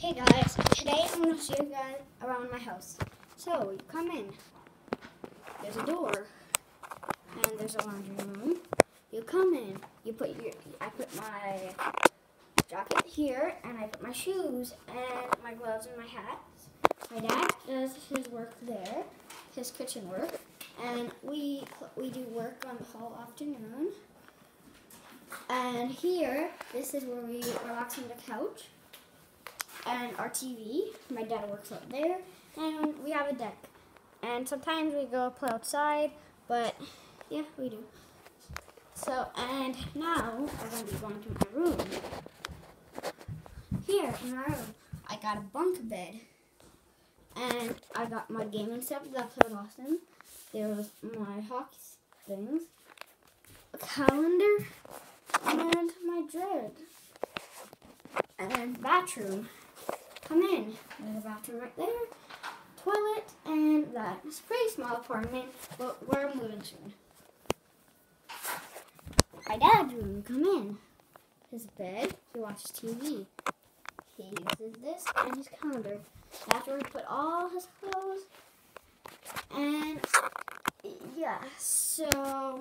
Hey guys, today I'm going to show you guys around my house. So, you come in. There's a door. And there's a laundry room. You come in. You put your, I put my jacket here, and I put my shoes and my gloves and my hats. My dad does his work there, his kitchen work. And we, we do work on the whole afternoon. And here, this is where we relax on the couch and our TV. My dad works up there, and we have a deck. And sometimes we go play outside, but yeah, we do. So, and now we're going to be going to my room. Here in my room, I got a bunk bed, and I got my gaming stuff that's so awesome. There's my hockey things, a calendar, and my dread. And then bathroom. Come in. There's a bathroom right there, toilet, and that. It's a pretty small apartment, but we're moving soon. My dad's room. Come in. His bed. He watches TV. He uses this and his calendar. That's where he put all his clothes. And yeah, so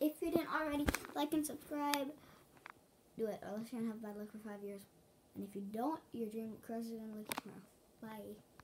if you didn't already like and subscribe, do it. Else you're gonna have bad luck for five years. And if you don't, your dream crush is gonna look you tomorrow. Bye.